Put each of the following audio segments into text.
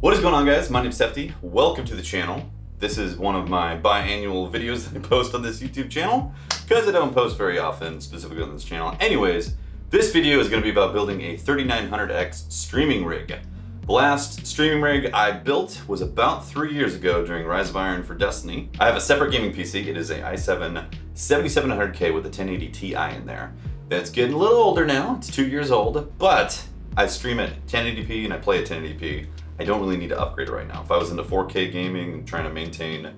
What is going on guys? My name is Tefty. Welcome to the channel. This is one of my biannual videos that I post on this YouTube channel because I don't post very often, specifically on this channel. Anyways, this video is going to be about building a 3900X streaming rig. The last streaming rig I built was about three years ago during Rise of Iron for Destiny. I have a separate gaming PC. It is a i7 7700K with a 1080 Ti in there. That's getting a little older now. It's two years old, but I stream at 1080p and I play at 1080p. I don't really need to upgrade it right now. If I was into 4K gaming and trying to maintain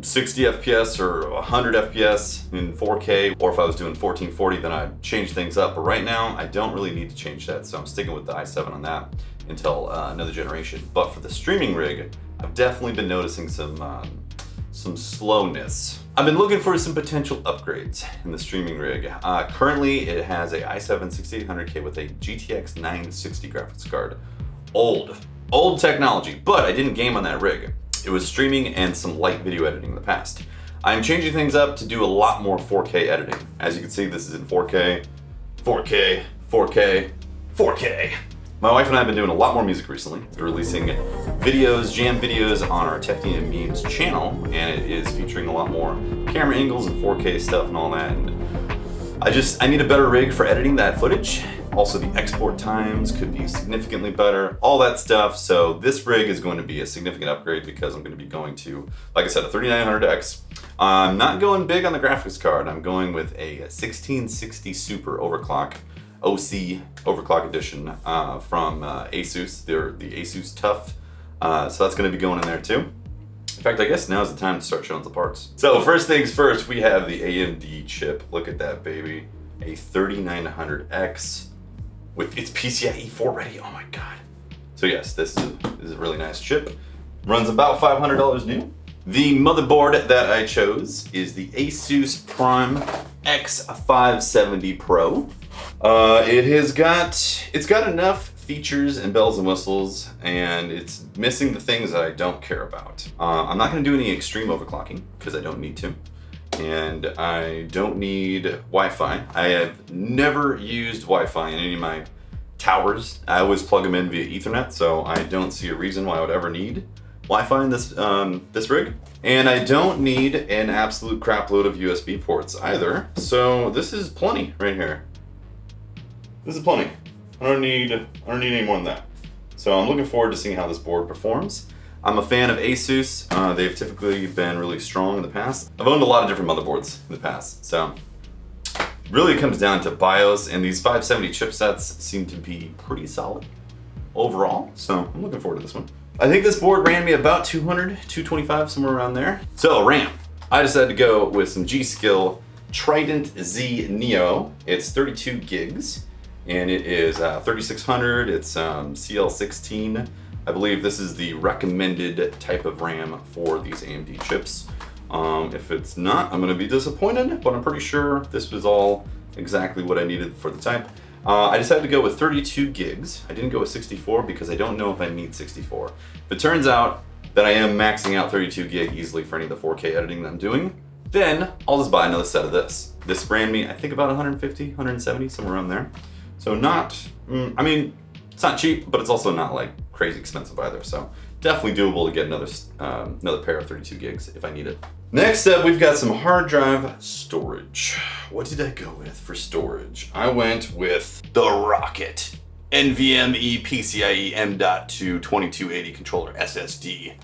60 FPS or 100 FPS in 4K, or if I was doing 1440, then I'd change things up. But right now, I don't really need to change that, so I'm sticking with the i7 on that until uh, another generation. But for the streaming rig, I've definitely been noticing some um, some slowness. I've been looking for some potential upgrades in the streaming rig. Uh, currently, it has a i7 6800K with a GTX 960 graphics card. Old, old technology, but I didn't game on that rig. It was streaming and some light video editing in the past. I'm changing things up to do a lot more 4K editing. As you can see, this is in 4K, 4K, 4K, 4K. My wife and I have been doing a lot more music recently. We're releasing videos, jam videos on our Tefty and Memes channel, and it is featuring a lot more camera angles and 4K stuff and all that. And I just, I need a better rig for editing that footage. Also the export times could be significantly better, all that stuff. So this rig is going to be a significant upgrade because I'm going to be going to, like I said, a 3900X. I'm not going big on the graphics card. I'm going with a 1660 Super overclock OC overclock edition uh, from uh, Asus. They're the Asus TUF. Uh, so that's going to be going in there too. In fact, I guess now's the time to start showing the parts. So first things first, we have the AMD chip. Look at that baby. A 3900X with its PCIe 4 ready. Oh my God. So yes, this is, a, this is a really nice chip. Runs about $500 new. The motherboard that I chose is the Asus Prime X570 Pro. Uh, it has got, it's got enough features and bells and whistles, and it's missing the things that I don't care about. Uh, I'm not gonna do any extreme overclocking, because I don't need to. And I don't need Wi-Fi. I have never used Wi-Fi in any of my towers. I always plug them in via ethernet, so I don't see a reason why I would ever need Wi-Fi in this, um, this rig. And I don't need an absolute crap load of USB ports either. So this is plenty right here. This is plenty. I don't need, I don't need any more than that. So I'm looking forward to seeing how this board performs. I'm a fan of Asus. Uh, they've typically been really strong in the past. I've owned a lot of different motherboards in the past. So really it comes down to BIOS and these 570 chipsets seem to be pretty solid overall. So I'm looking forward to this one. I think this board ran me about 200, 225, somewhere around there. So RAM, I decided to go with some G.Skill Trident Z Neo. It's 32 gigs and it is uh, 3600, it's um, CL16. I believe this is the recommended type of RAM for these AMD chips. Um, if it's not, I'm gonna be disappointed, but I'm pretty sure this was all exactly what I needed for the type. Uh, I decided to go with 32 gigs. I didn't go with 64 because I don't know if I need 64. If it turns out that I am maxing out 32 gig easily for any of the 4K editing that I'm doing, then I'll just buy another set of this. This ran me, I think about 150, 170, somewhere around there. So not, mm, I mean, it's not cheap, but it's also not like crazy expensive either. So definitely doable to get another, um, another pair of 32 gigs if I need it. Next up, we've got some hard drive storage. What did I go with for storage? I went with the Rocket NVMe PCIe M.2 2280 controller SSD.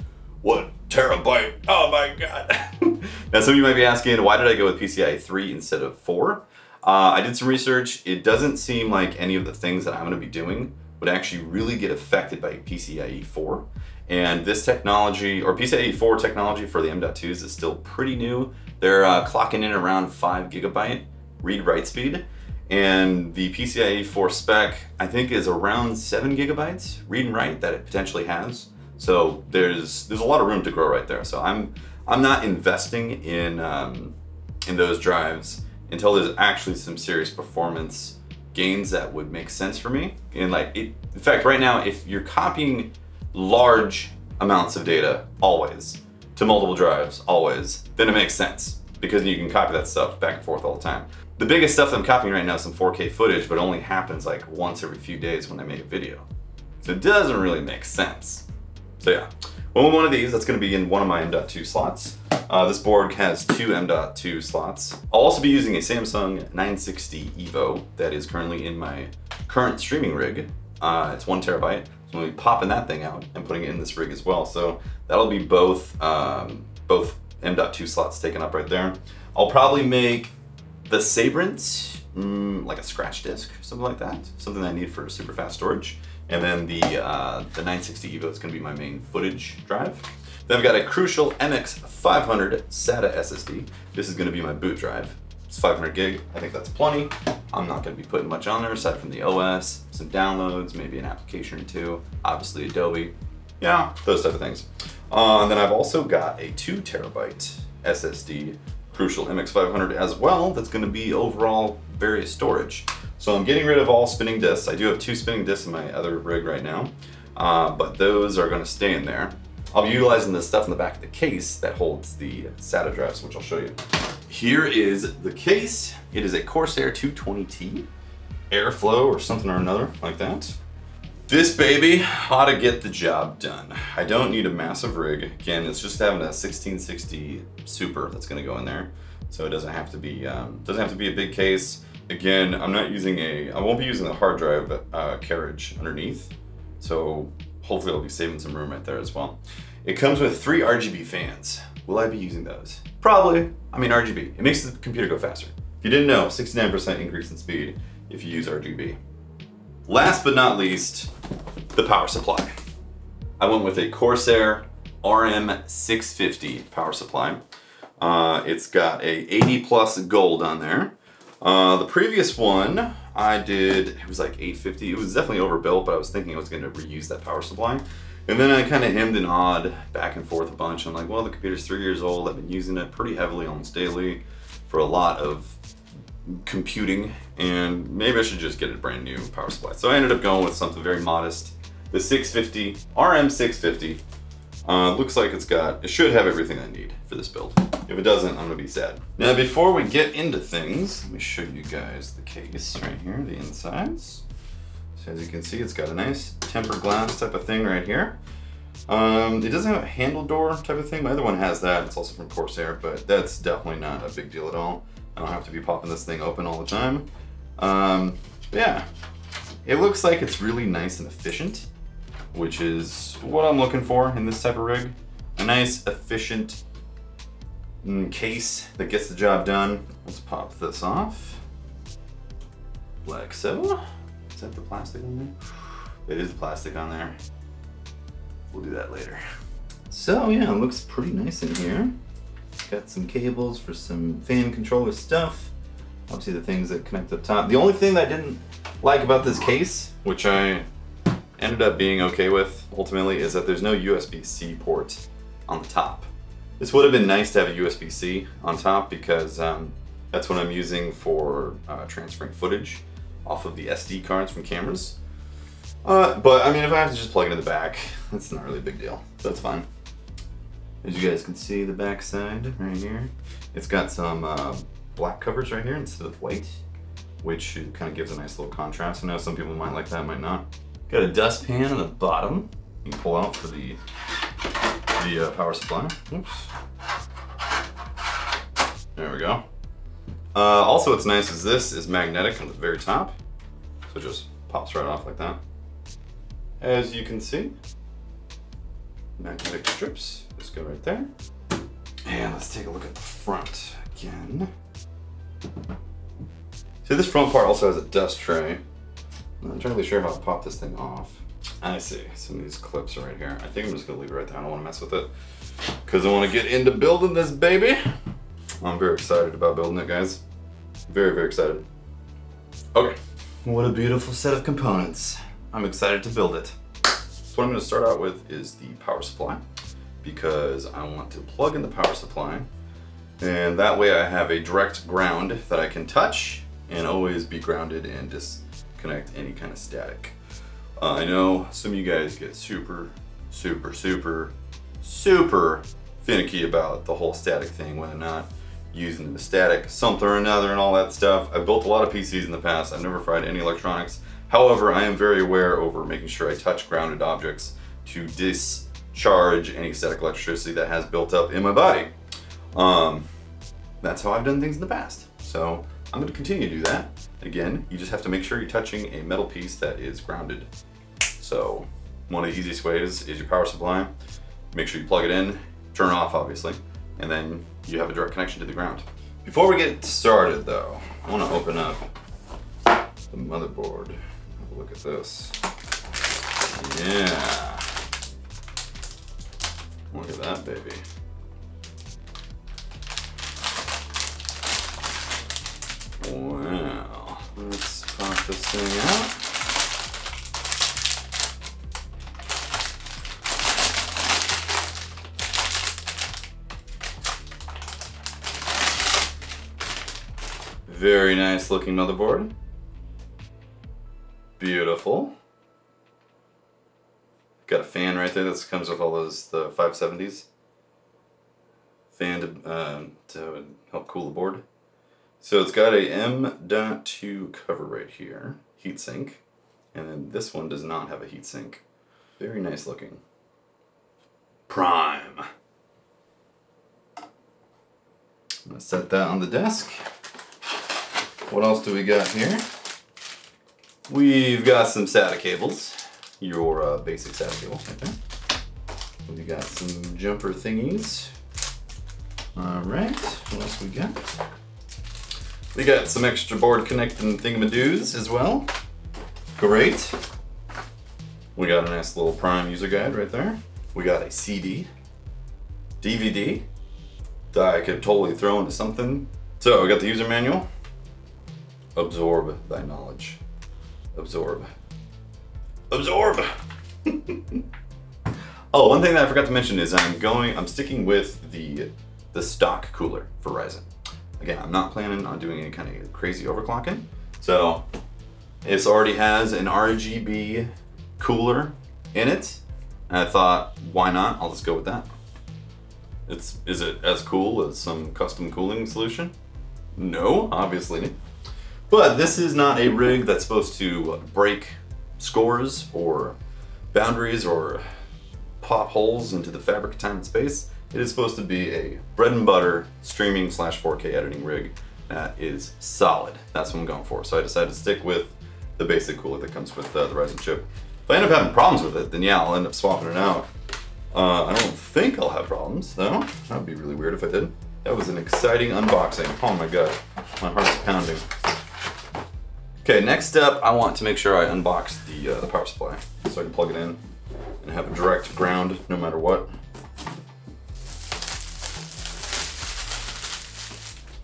What terabyte? Oh my God. now some of you might be asking, why did I go with PCIe 3 instead of 4? Uh, I did some research. It doesn't seem like any of the things that I'm gonna be doing would actually really get affected by PCIe 4. And this technology, or PCIe 4 technology for the M.2s is still pretty new. They're uh, clocking in around five gigabyte read-write speed. And the PCIe 4 spec, I think is around seven gigabytes read and write that it potentially has. So there's there's a lot of room to grow right there. So I'm I'm not investing in um, in those drives until there's actually some serious performance gains that would make sense for me. And like, it, in fact, right now, if you're copying large amounts of data always to multiple drives always, then it makes sense because you can copy that stuff back and forth all the time. The biggest stuff that I'm copying right now is some 4K footage, but it only happens like once every few days when I make a video. So it doesn't really make sense. So yeah, one one of these, that's gonna be in one of my M.2 slots. Uh, this board has two M.2 slots. I'll also be using a Samsung 960 EVO that is currently in my current streaming rig. Uh, it's one terabyte. So I'm gonna be popping that thing out and putting it in this rig as well. So that'll be both, um, both M.2 slots taken up right there. I'll probably make the Sabrent, mm, like a scratch disk, something like that. Something I need for super fast storage. And then the, uh, the 960 EVO is gonna be my main footage drive. Then I've got a Crucial MX500 SATA SSD. This is gonna be my boot drive. It's 500 gig, I think that's plenty. I'm not gonna be putting much on there aside from the OS, some downloads, maybe an application or two, obviously Adobe. Yeah, those type of things. Uh, and then I've also got a two terabyte SSD Crucial MX500 as well. That's gonna be overall various storage. So I'm getting rid of all spinning disks. I do have two spinning disks in my other rig right now, uh, but those are gonna stay in there. I'll be utilizing the stuff in the back of the case that holds the SATA drives, which I'll show you. Here is the case. It is a Corsair 220T Airflow or something or another like that. This baby ought to get the job done. I don't need a massive rig. Again, it's just having a 1660 Super that's gonna go in there. So it doesn't have to be, um, doesn't have to be a big case. Again, I'm not using a, I won't be using the hard drive uh, carriage underneath. So hopefully I'll be saving some room right there as well. It comes with three RGB fans. Will I be using those? Probably. I mean, RGB, it makes the computer go faster. If you didn't know, 69% increase in speed if you use RGB. Last but not least, the power supply. I went with a Corsair RM650 power supply. Uh, it's got a 80 plus gold on there. Uh, the previous one I did, it was like 850. It was definitely overbuilt, but I was thinking I was gonna reuse that power supply. And then I kind of hemmed and hawed back and forth a bunch. I'm like, well, the computer's three years old. I've been using it pretty heavily almost daily for a lot of computing and maybe I should just get a brand new power supply. So I ended up going with something very modest. The 650, RM650. Uh, looks like it's got, it should have everything I need for this build. If it doesn't, I'm gonna be sad. Now before we get into things, let me show you guys the case right here, the insides. So as you can see, it's got a nice tempered glass type of thing right here. Um, it doesn't have a handle door type of thing. My other one has that. It's also from Corsair, but that's definitely not a big deal at all. I don't have to be popping this thing open all the time. Um, yeah, it looks like it's really nice and efficient, which is what I'm looking for in this type of rig. A nice, efficient mm, case that gets the job done. Let's pop this off. Like so. Is that the plastic on there? It is plastic on there. We'll do that later. So yeah, it looks pretty nice in here. Got some cables for some fan controller stuff. Obviously the things that connect up top. The only thing that I didn't like about this case, which I ended up being okay with ultimately, is that there's no USB-C port on the top. This would have been nice to have a USB-C on top because um, that's what I'm using for uh, transferring footage off of the SD cards from cameras. Uh, but I mean, if I have to just plug it in the back, that's not really a big deal. So that's fine. As you guys can see the back side right here, it's got some uh, black covers right here instead of white, which kind of gives a nice little contrast. I know some people might like that, might not. Got a dustpan on the bottom you can pull out for the, the uh, power supply. Oops. There we go. Uh, also what's nice is this is magnetic on the very top. So it just pops right off like that. As you can see, magnetic strips just go right there. And let's take a look at the front again. See, this front part also has a dust tray. I'm not entirely sure how to pop this thing off. I see, some of these clips are right here. I think I'm just gonna leave it right there. I don't wanna mess with it because I wanna get into building this baby. I'm very excited about building it, guys. Very, very excited. Okay, what a beautiful set of components. I'm excited to build it. So what I'm gonna start out with is the power supply because I want to plug in the power supply and that way I have a direct ground that I can touch and always be grounded and disconnect any kind of static. Uh, I know some of you guys get super, super, super, super finicky about the whole static thing, whether or not using the static something or another and all that stuff. I've built a lot of PCs in the past. I've never fried any electronics. However, I am very aware over making sure I touch grounded objects to discharge any static electricity that has built up in my body. Um, that's how I've done things in the past. So I'm gonna continue to do that. Again, you just have to make sure you're touching a metal piece that is grounded. So one of the easiest ways is your power supply. Make sure you plug it in, turn it off obviously, and then you have a direct connection to the ground. Before we get started though, I wanna open up the motherboard. Have a look at this. Yeah. Look at that baby. This thing out. Very nice looking motherboard. Beautiful. Got a fan right there that comes with all those the 570s. Fan to, uh, to help cool the board. So it's got a M.2 cover right here, heatsink, and then this one does not have a heatsink. Very nice looking. Prime. I'm gonna set that on the desk. What else do we got here? We've got some SATA cables your uh, basic SATA cable. We got some jumper thingies. All right, what else we got? We got some extra board connecting thingamadoos as well. Great. We got a nice little Prime user guide right there. We got a CD, DVD that I could totally throw into something. So we got the user manual. Absorb thy knowledge. Absorb absorb. oh, one thing that I forgot to mention is I'm going, I'm sticking with the the stock cooler for Ryzen. Again, I'm not planning on doing any kind of crazy overclocking. So this already has an RGB cooler in it. And I thought, why not? I'll just go with that. It's is it as cool as some custom cooling solution? No, obviously. Not. But this is not a rig that's supposed to break scores or boundaries or pop holes into the fabric of time and space. It is supposed to be a bread and butter streaming slash 4K editing rig that is solid. That's what I'm going for. So I decided to stick with the basic cooler that comes with uh, the Ryzen chip. If I end up having problems with it, then yeah, I'll end up swapping it out. Uh, I don't think I'll have problems though. That would be really weird if I did. That was an exciting unboxing. Oh my god, my heart's pounding. Okay, next up, I want to make sure I unbox the, uh, the power supply so I can plug it in and have a direct ground no matter what.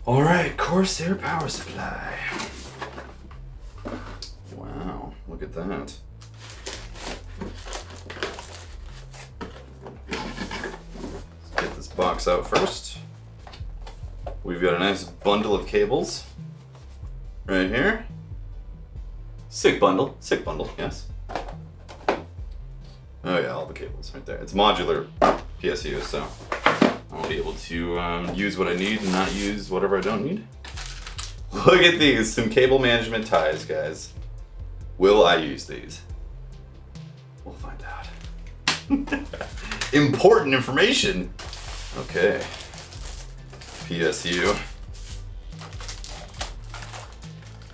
All right, Corsair power supply. Wow, look at that. Let's get this box out first. We've got a nice bundle of cables right here. Sick bundle. Sick bundle, yes. Oh yeah, all the cables right there. It's modular PSU, so I'll be able to um, use what I need and not use whatever I don't need. Look at these, some cable management ties, guys. Will I use these? We'll find out. Important information. Okay. PSU.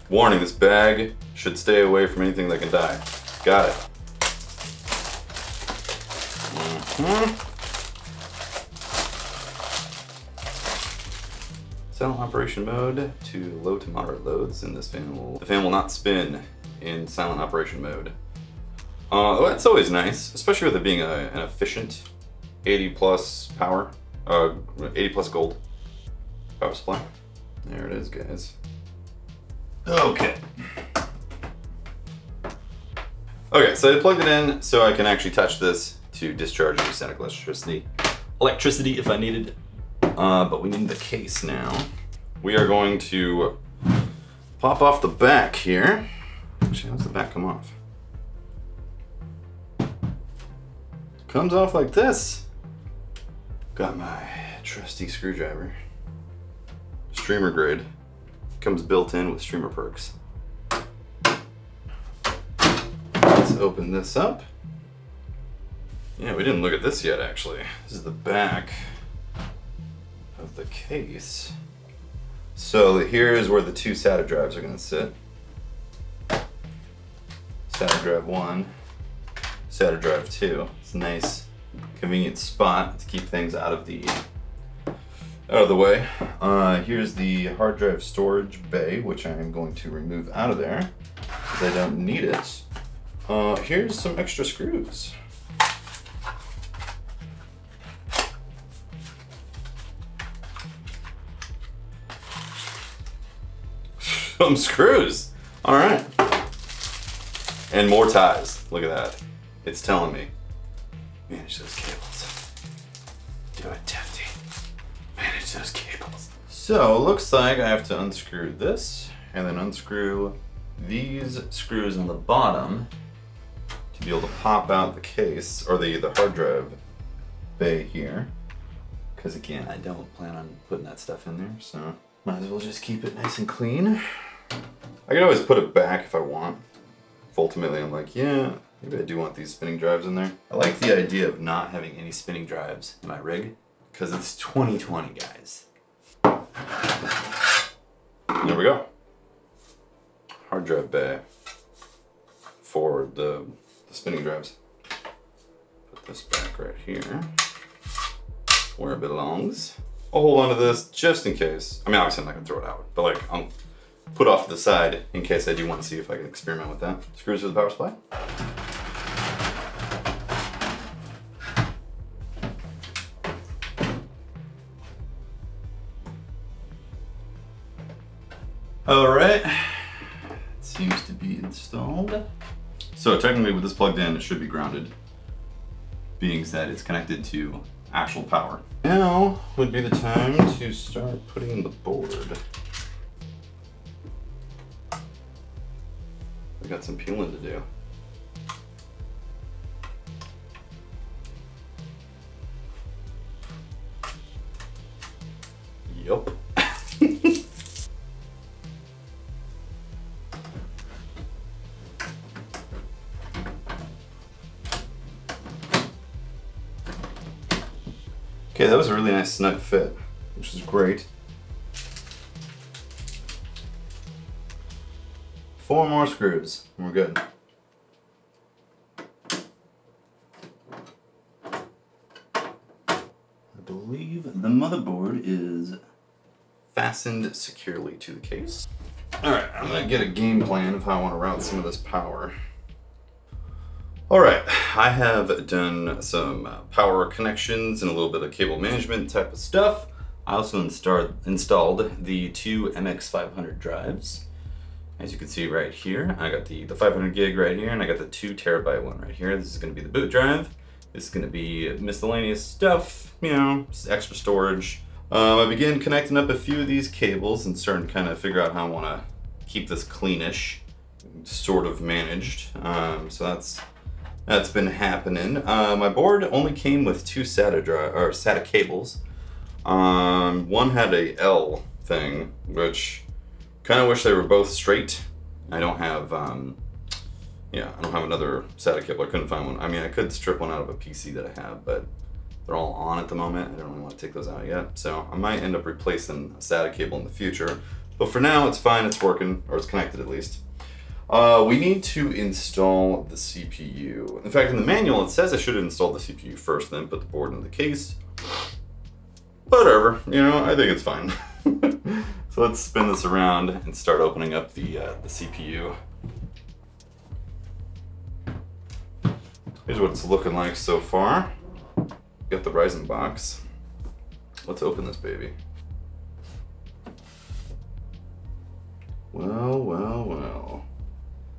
Warning, this bag should stay away from anything that can die. Got it. Mm -hmm. Silent operation mode to low to moderate loads, and this fan will the fan will not spin in silent operation mode. Uh, well, that's always nice, especially with it being a, an efficient 80 plus power, uh, 80 plus gold power supply. There it is, guys. Okay. Okay, so I plugged it in so I can actually touch this to discharge any static electricity. Electricity if I needed. Uh, but we need the case now. We are going to pop off the back here. Actually, how does the back come off? Comes off like this. Got my trusty screwdriver. Streamer grade. Comes built in with streamer perks. Let's open this up. Yeah, we didn't look at this yet actually. This is the back of the case. So here is where the two SATA drives are gonna sit. SATA drive one, SATA drive two. It's a nice, convenient spot to keep things out of the out of the way. Uh, here's the hard drive storage bay, which I am going to remove out of there because I don't need it. Uh, here's some extra screws. Some screws. All right. And more ties. Look at that. It's telling me. Manage those cables. Do it, Tefty. Manage those cables. So, it looks like I have to unscrew this and then unscrew these screws on the bottom to be able to pop out the case or the, the hard drive bay here. Because again, I don't plan on putting that stuff in there, so might as well just keep it nice and clean. I can always put it back if I want. If ultimately I'm like, yeah, maybe I do want these spinning drives in there. I like the idea of not having any spinning drives in my rig because it's 2020, guys. There we go. Hard drive bay for the, the spinning drives. Put this back right here where it belongs. I'll hold on to this just in case. I mean, obviously I'm not gonna throw it out, but like I'll put off to the side in case I do want to see if I can experiment with that. Screws for the power supply. All right, it seems to be installed. So technically with this plugged in, it should be grounded, being that it's connected to actual power. Now would be the time to start putting the board. Got some peeling to do. Yup. Okay, that was a really nice snug fit, which is great. Four more screws, and we're good. I believe the motherboard is fastened securely to the case. All right, I'm gonna get a game plan how I wanna route some of this power. All right, I have done some uh, power connections and a little bit of cable management type of stuff. I also installed the two MX500 drives. As you can see right here, I got the, the 500 gig right here and I got the two terabyte one right here. This is gonna be the boot drive. This is gonna be miscellaneous stuff, you know, extra storage. Um, I began connecting up a few of these cables and starting to kind of figure out how I wanna keep this cleanish, sort of managed. Um, so that's that's been happening. Uh, my board only came with two SATA drive or SATA cables. Um, one had a L thing, which kind of wish they were both straight. I don't have, um, yeah, I don't have another SATA cable. I couldn't find one. I mean, I could strip one out of a PC that I have, but they're all on at the moment. I don't really want to take those out yet. So I might end up replacing a SATA cable in the future. But for now, it's fine. It's working, or it's connected at least. Uh, we need to install the CPU. In fact, in the manual, it says I should install the CPU first, then put the board in the case. Whatever, you know, I think it's fine. so let's spin this around and start opening up the, uh, the CPU. Here's what it's looking like so far. Got the Ryzen box. Let's open this baby. Well, well, well.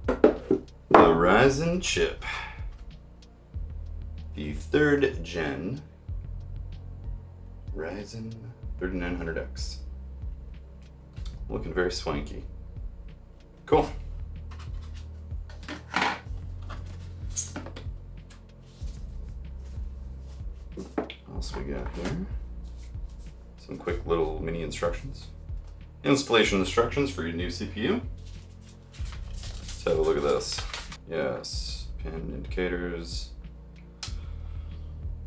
The Ryzen chip. The third gen Ryzen 3900X. Looking very swanky. Cool. What else we got here? Some quick little mini instructions. Installation instructions for your new CPU. Let's have a look at this. Yes, pin indicators.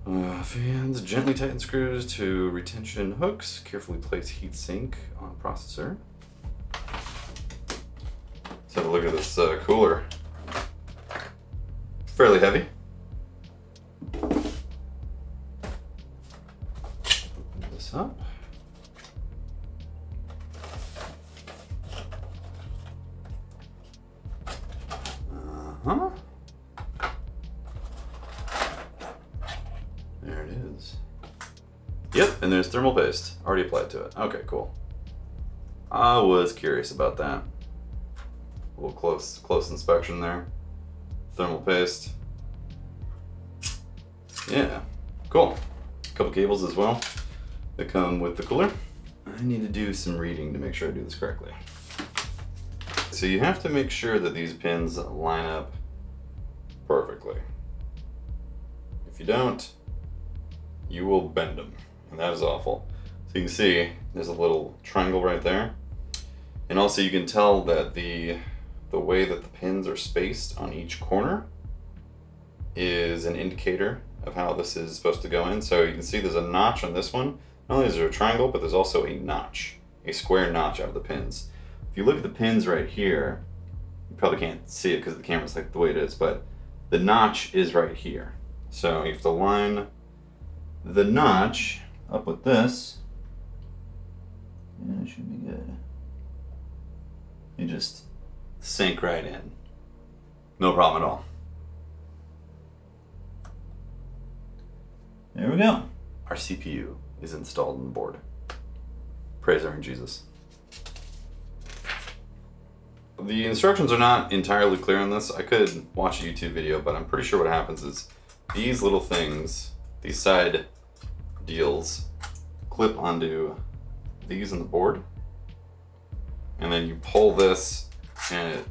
Uh, fans, gently tighten screws to retention hooks. Carefully place heatsink on processor. Let's have a look at this uh, cooler. Fairly heavy. Open this up. Uh-huh. There it is. Yep, and there's thermal paste already applied to it. Okay, cool. I was curious about that. Close, close inspection there. Thermal paste. Yeah, cool. A couple cables as well that come with the cooler. I need to do some reading to make sure I do this correctly. So you have to make sure that these pins line up perfectly. If you don't, you will bend them, and that is awful. So you can see there's a little triangle right there. And also you can tell that the, the way that the pins are spaced on each corner is an indicator of how this is supposed to go in. So you can see there's a notch on this one. Not only is there a triangle, but there's also a notch, a square notch out of the pins. If you look at the pins right here, you probably can't see it because the camera's like the way it is, but the notch is right here. So you have to line the notch up with this. And it should be good. You just sink right in. No problem at all. There we go. Our CPU is installed on the board. Praise our in Jesus. The instructions are not entirely clear on this. I could watch a YouTube video, but I'm pretty sure what happens is these little things, these side deals, clip onto these in the board. And then you pull this and it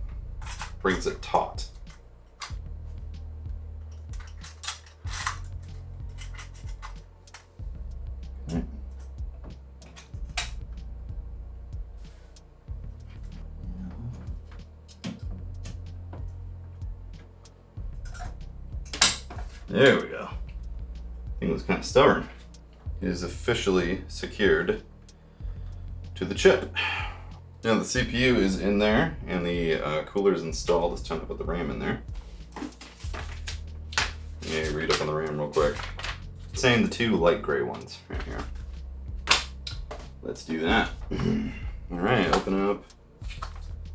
brings it taut. Mm-hmm. There we go. Thing was kind of stubborn. It is officially secured to the chip. Now the CPU is in there and the uh, cooler is installed. It's time to put the RAM in there. Me read up on the RAM real quick. It's saying the two light gray ones right here. Let's do that. All right, open up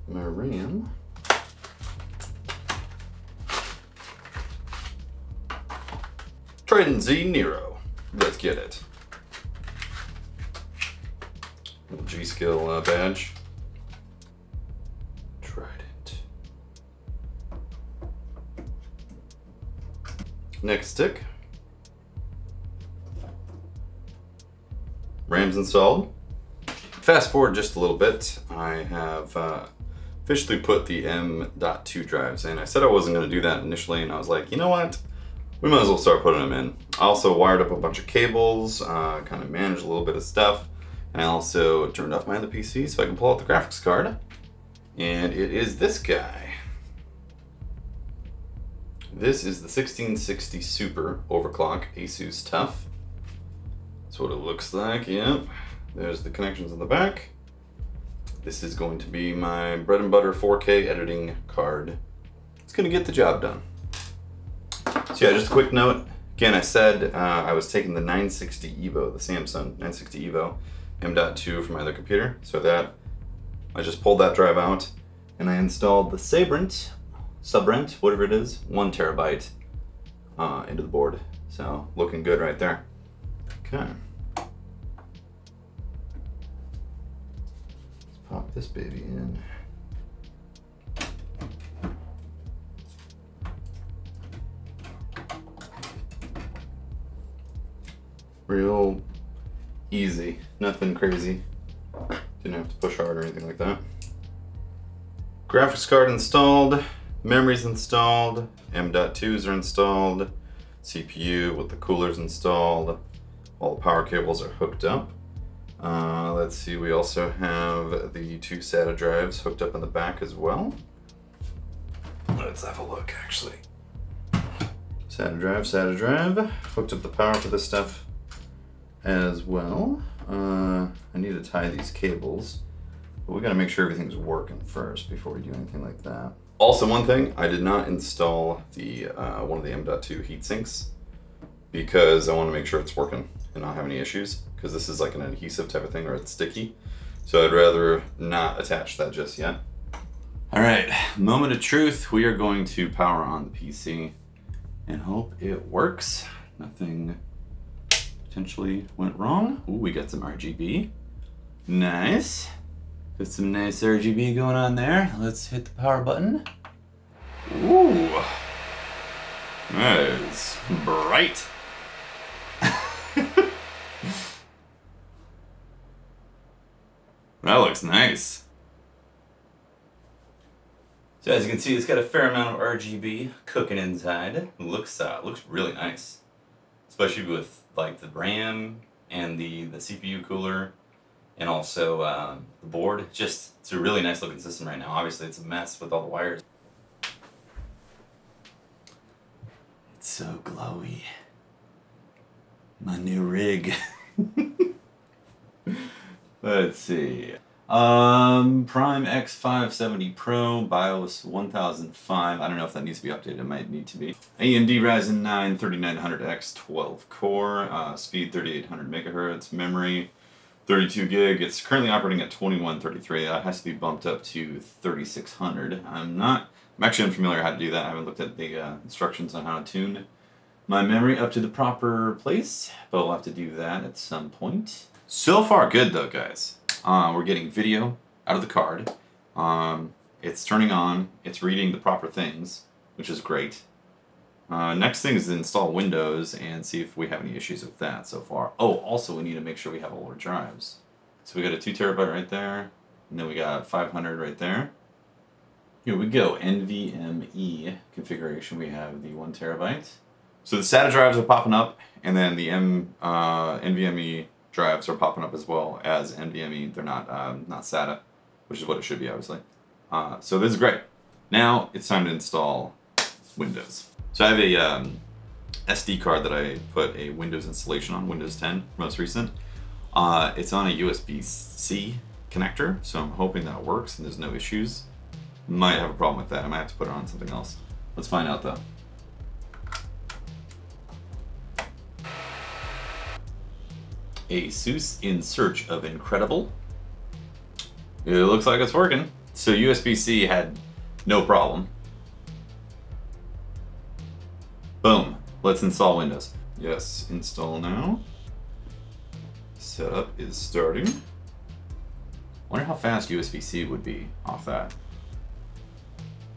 my RAM. Trident Z Nero. Let's get it. G.Skill uh, badge. Next stick. RAM's installed. Fast forward just a little bit. I have uh, officially put the M.2 drives in. I said I wasn't going to do that initially, and I was like, you know what? we might as well start putting them in. I also wired up a bunch of cables, uh, kind of managed a little bit of stuff, and I also turned off my other PC so I can pull out the graphics card. And it is this guy. This is the 1660 Super Overclock Asus TUF. That's what it looks like, yep. There's the connections in the back. This is going to be my bread and butter 4K editing card. It's gonna get the job done. So yeah, just a quick note. Again, I said uh, I was taking the 960 EVO, the Samsung 960 EVO M.2 from my other computer. So that, I just pulled that drive out and I installed the Sabrent, Subrent, whatever it is, one terabyte uh, into the board. So looking good right there. Okay. Let's pop this baby in. real easy, nothing crazy. Didn't have to push hard or anything like that. Graphics card installed, memories installed, M.2s are installed, CPU with the coolers installed, all the power cables are hooked up. Uh, let's see, we also have the two SATA drives hooked up in the back as well. Let's have a look actually. SATA drive, SATA drive. Hooked up the power for this stuff as well. Uh, I need to tie these cables, but we gotta make sure everything's working first before we do anything like that. Also, one thing, I did not install the uh, one of the M.2 heat sinks because I want to make sure it's working and not have any issues because this is like an adhesive type of thing or it's sticky. So I'd rather not attach that just yet. All right, moment of truth. We are going to power on the PC and hope it works. Nothing potentially went wrong. Ooh, we got some RGB. Nice. Got some nice RGB going on there. Let's hit the power button. Ooh. That is bright. that looks nice. So as you can see, it's got a fair amount of RGB cooking inside. It looks uh, looks really nice, especially with like the RAM and the the CPU cooler, and also uh, the board. Just it's a really nice looking system right now. Obviously, it's a mess with all the wires. It's so glowy. My new rig. Let's see. Um, Prime X570 Pro, BIOS 1005. I don't know if that needs to be updated. It might need to be. AMD Ryzen 9 3900X 12 core, uh, speed 3800 megahertz, memory 32 gig. It's currently operating at 2133. That has to be bumped up to 3600. I'm not, I'm actually unfamiliar how to do that. I haven't looked at the uh, instructions on how to tune my memory up to the proper place, but we'll have to do that at some point. So far, good though, guys. Uh, we're getting video out of the card. Um, it's turning on. It's reading the proper things, which is great. Uh, next thing is install Windows and see if we have any issues with that so far. Oh, also we need to make sure we have all our drives. So we got a 2 terabyte right there, and then we got 500 right there. Here we go, NVMe configuration, we have the 1 terabyte. So the SATA drives are popping up, and then the M uh, NVMe drives are popping up as well as NVMe. They're not um, not SATA, which is what it should be, obviously. Uh, so this is great. Now it's time to install Windows. So I have a um, SD card that I put a Windows installation on, Windows 10, most recent. Uh, it's on a USB-C connector, so I'm hoping that works and there's no issues. Might have a problem with that. I might have to put it on something else. Let's find out though. Asus in search of incredible. It looks like it's working. So USB-C had no problem. Boom. Let's install Windows. Yes, install now. Setup is starting. Wonder how fast USB-C would be off that.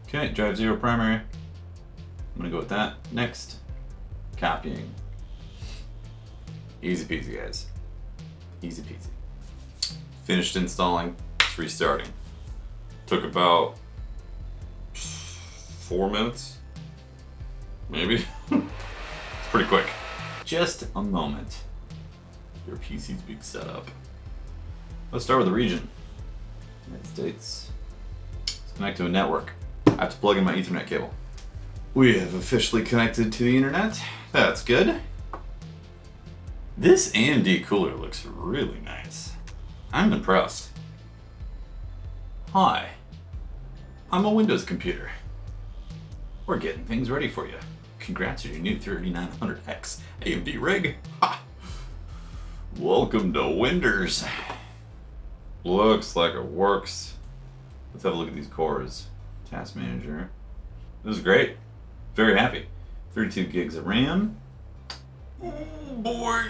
Okay, drive zero primary. I'm gonna go with that. Next, copying. Easy peasy, guys. Easy peasy. Finished installing, it's restarting. Took about four minutes, maybe. it's pretty quick. Just a moment. Your PC's being set up. Let's start with the region. United States. Let's connect to a network. I have to plug in my ethernet cable. We have officially connected to the internet. That's good. This AMD cooler looks really nice. I'm impressed. Hi, I'm a Windows computer. We're getting things ready for you. Congrats on your new 3900X AMD rig. Ha! Welcome to Winders. Looks like it works. Let's have a look at these cores. Task Manager. This is great. Very happy. 32 gigs of RAM. Oh boy.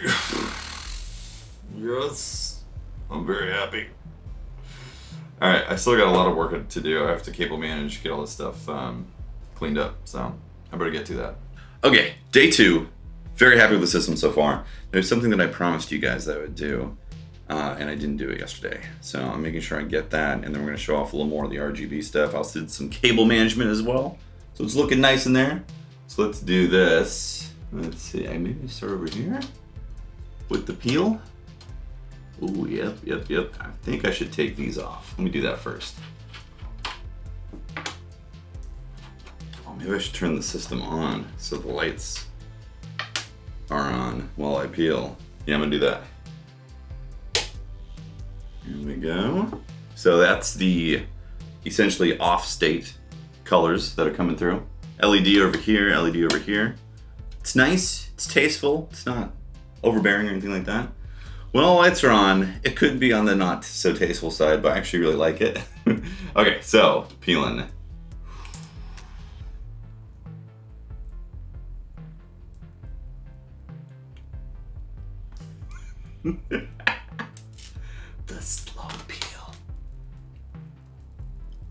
yes. I'm very happy. Alright, I still got a lot of work to do. I have to cable manage, get all this stuff um, cleaned up. So I better get to that. Okay, day two. Very happy with the system so far. There's something that I promised you guys that I would do. Uh, and I didn't do it yesterday. So I'm making sure I get that, and then we're gonna show off a little more of the RGB stuff. I'll do some cable management as well. So it's looking nice in there. So let's do this. Let's see, I maybe start over here with the peel. Oh, yep, yep, yep. I think I should take these off. Let me do that first. Maybe I should turn the system on so the lights are on while I peel. Yeah, I'm gonna do that. Here we go. So that's the essentially off state colors that are coming through. LED over here, LED over here. It's nice, it's tasteful, it's not overbearing or anything like that. When all lights are on, it could be on the not so tasteful side, but I actually really like it. okay, so peeling. the slow peel.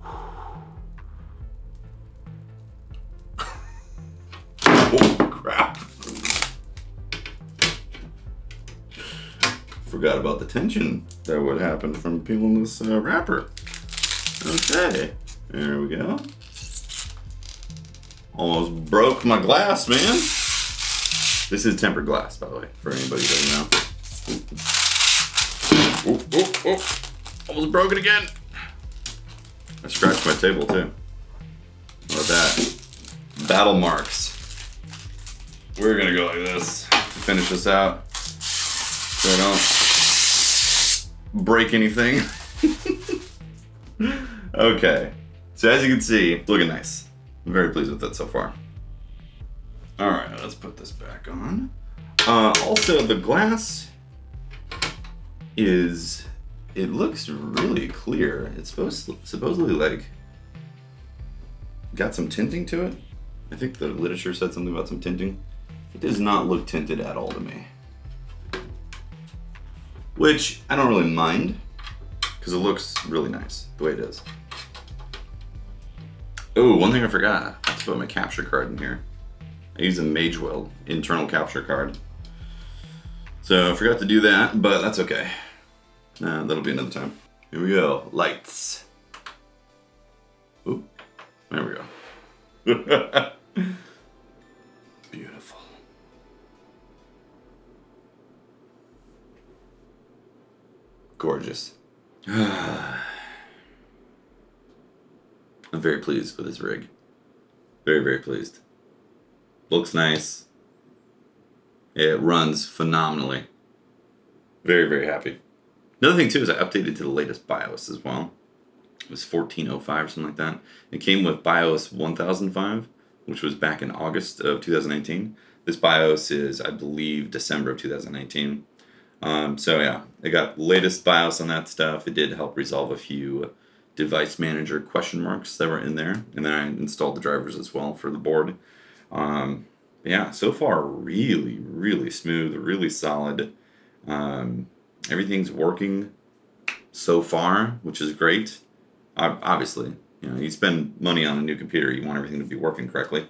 oh crap. Forgot about the tension that would happen from peeling this uh, wrapper. Okay, there we go. Almost broke my glass, man. This is tempered glass, by the way, for anybody who doesn't know. Oh, oh, oh. Almost broke it again. I scratched my table too. How about that? Battle marks. We're gonna go like this to finish this out. So I don't break anything. okay. So as you can see, looking nice. I'm very pleased with it so far. All right, let's put this back on. Uh, also, the glass is it looks really clear. It's supposed supposedly like got some tinting to it. I think the literature said something about some tinting. It does not look tinted at all to me. Which I don't really mind because it looks really nice the way it is. Oh, one thing I forgot. I have to put my capture card in here. I use a Magewell internal capture card. So I forgot to do that, but that's okay. Uh, that'll be another time. Here we go. Lights. Ooh, there we go. Beautiful. Gorgeous. I'm very pleased with this rig. Very, very pleased. Looks nice. It runs phenomenally. Very, very happy. Another thing too is I updated to the latest BIOS as well. It was 1405 or something like that. It came with BIOS 1005, which was back in August of 2019. This BIOS is, I believe, December of 2019. Um, so yeah, I got latest BIOS on that stuff. It did help resolve a few device manager question marks that were in there. And then I installed the drivers as well for the board. Um, yeah, so far really, really smooth, really solid. Um, everything's working so far, which is great. Obviously, you know, you spend money on a new computer, you want everything to be working correctly.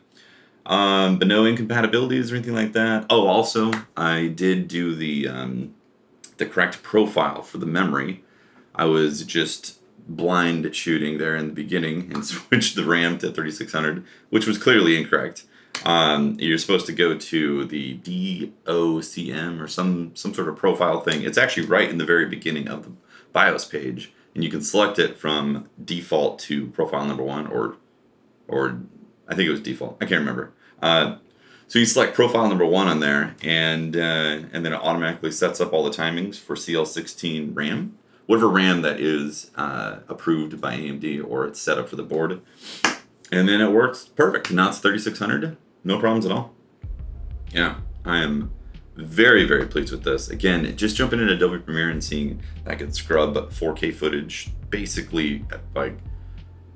Um, but no incompatibilities or anything like that. Oh, also, I did do the um, the correct profile for the memory. I was just blind shooting there in the beginning and switched the RAM to 3600, which was clearly incorrect. Um, you're supposed to go to the DOCM or some some sort of profile thing. It's actually right in the very beginning of the BIOS page, and you can select it from default to profile number one, or or I think it was default. I can't remember. Uh, so you select profile number one on there, and uh, and then it automatically sets up all the timings for CL16 RAM, whatever RAM that is uh, approved by AMD or it's set up for the board. And then it works perfect. Now it's 3600 no problems at all. Yeah, I am very, very pleased with this. Again, just jumping into Adobe Premiere and seeing I could scrub 4K footage, basically, like,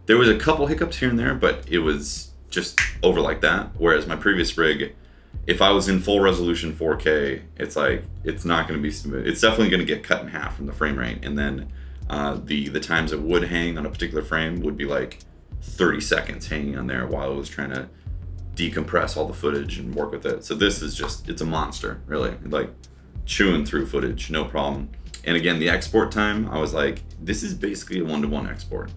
there was a couple hiccups here and there, but it was just over like that. Whereas my previous rig, if I was in full resolution 4K, it's like, it's not gonna be smooth. It's definitely gonna get cut in half from the frame rate. And then uh, the, the times it would hang on a particular frame would be like 30 seconds hanging on there while I was trying to decompress all the footage and work with it. So this is just, it's a monster, really. Like chewing through footage, no problem. And again, the export time, I was like, this is basically a one-to-one -one export,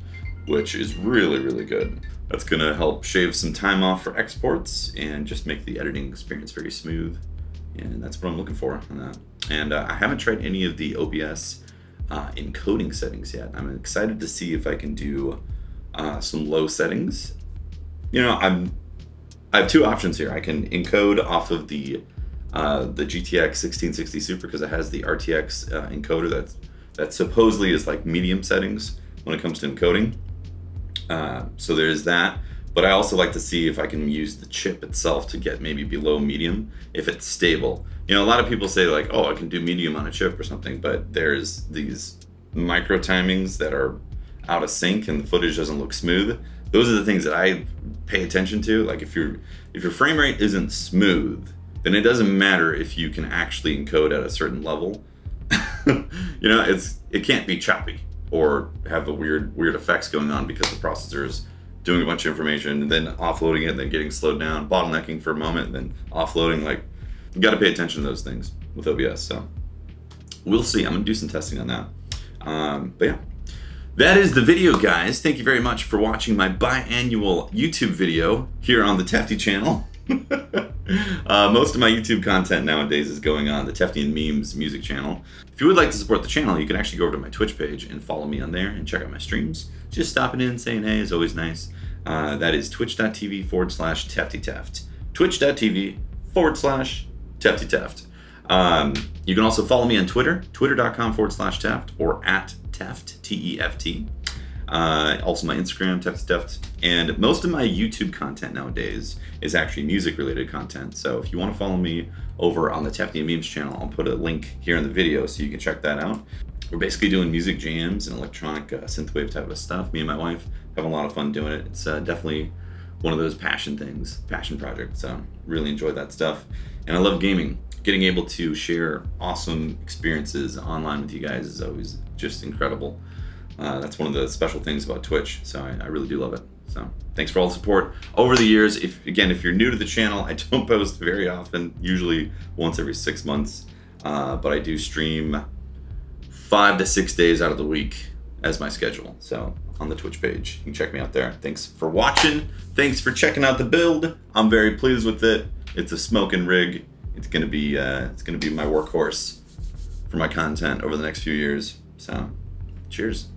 which is really, really good. That's gonna help shave some time off for exports and just make the editing experience very smooth. And that's what I'm looking for on that. And uh, I haven't tried any of the OBS uh, encoding settings yet. I'm excited to see if I can do uh, some low settings. You know, I'm I have two options here. I can encode off of the uh, the GTX 1660 Super because it has the RTX uh, encoder that that supposedly is like medium settings when it comes to encoding. Uh, so there's that. But I also like to see if I can use the chip itself to get maybe below medium if it's stable. You know, a lot of people say like, oh, I can do medium on a chip or something, but there's these micro timings that are out of sync and the footage doesn't look smooth. Those are the things that I pay attention to. Like if your if your frame rate isn't smooth, then it doesn't matter if you can actually encode at a certain level. you know, it's it can't be choppy or have the weird weird effects going on because the processor is doing a bunch of information and then offloading it and then getting slowed down, bottlenecking for a moment, and then offloading. Like you got to pay attention to those things with OBS. So we'll see. I'm gonna do some testing on that. Um, but yeah, that is the video, guys. Thank you very much for watching my biannual YouTube video here on the Tefty channel. uh, most of my YouTube content nowadays is going on the Tefty and Memes music channel. If you would like to support the channel, you can actually go over to my Twitch page and follow me on there and check out my streams. Just stopping in, saying hey is always nice. Uh, that is twitch.tv forward slash Tefty Teft. Twitch.tv forward slash Tefty Teft. Um, you can also follow me on Twitter, twitter.com forward slash Teft or at Teft, T E F T. Uh, also my Instagram, Tefty Teft. And most of my YouTube content nowadays is actually music related content. So if you want to follow me over on the Tefty and Memes channel, I'll put a link here in the video so you can check that out. We're basically doing music jams and electronic uh, synthwave type of stuff. Me and my wife have a lot of fun doing it. It's uh, definitely one of those passion things, passion project. So really enjoy that stuff. And I love gaming. Getting able to share awesome experiences online with you guys is always just incredible. Uh, that's one of the special things about Twitch. So I, I, really do love it. So thanks for all the support over the years. If again, if you're new to the channel, I don't post very often, usually once every six months, uh, but I do stream five to six days out of the week as my schedule. So on the Twitch page, you can check me out there. Thanks for watching. Thanks for checking out the build. I'm very pleased with it. It's a smoking rig. It's gonna be uh, it's gonna be my workhorse for my content over the next few years. So, cheers.